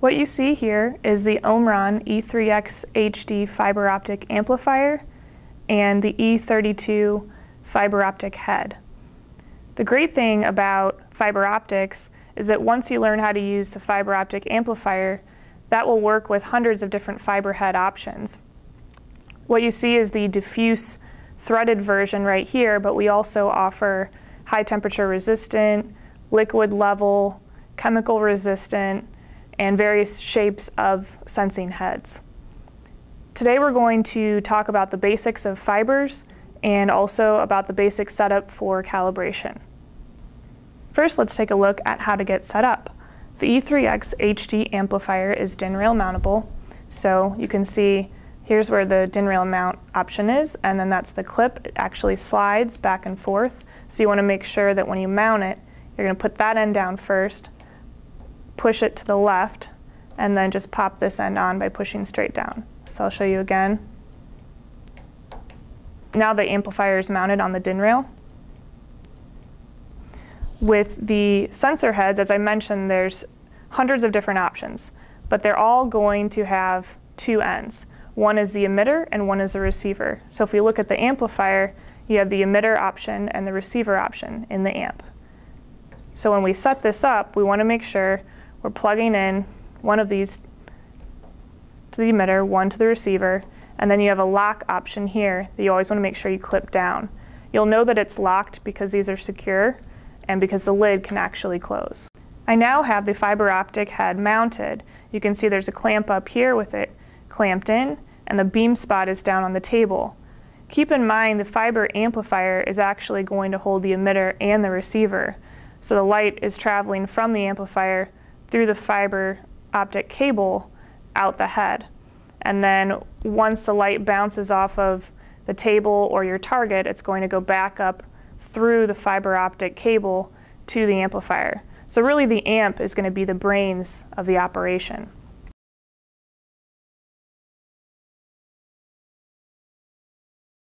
What you see here is the Omron E3X HD fiber optic amplifier and the E32 fiber optic head. The great thing about fiber optics is that once you learn how to use the fiber optic amplifier, that will work with hundreds of different fiber head options. What you see is the diffuse threaded version right here, but we also offer high temperature resistant, liquid level, chemical resistant, and various shapes of sensing heads. Today we're going to talk about the basics of fibers and also about the basic setup for calibration. First, let's take a look at how to get set up. The E3X HD amplifier is DIN rail mountable, so you can see here's where the DIN rail mount option is, and then that's the clip. It actually slides back and forth, so you want to make sure that when you mount it, you're going to put that end down first, push it to the left, and then just pop this end on by pushing straight down. So I'll show you again. Now the amplifier is mounted on the DIN rail. With the sensor heads, as I mentioned, there's hundreds of different options, but they're all going to have two ends. One is the emitter and one is the receiver. So if we look at the amplifier, you have the emitter option and the receiver option in the amp. So when we set this up, we want to make sure we're plugging in one of these to the emitter, one to the receiver, and then you have a lock option here that you always want to make sure you clip down. You'll know that it's locked because these are secure, and because the lid can actually close. I now have the fiber optic head mounted. You can see there's a clamp up here with it clamped in and the beam spot is down on the table. Keep in mind the fiber amplifier is actually going to hold the emitter and the receiver. So the light is traveling from the amplifier through the fiber optic cable out the head. And then once the light bounces off of the table or your target, it's going to go back up through the fiber optic cable to the amplifier. So really the amp is going to be the brains of the operation.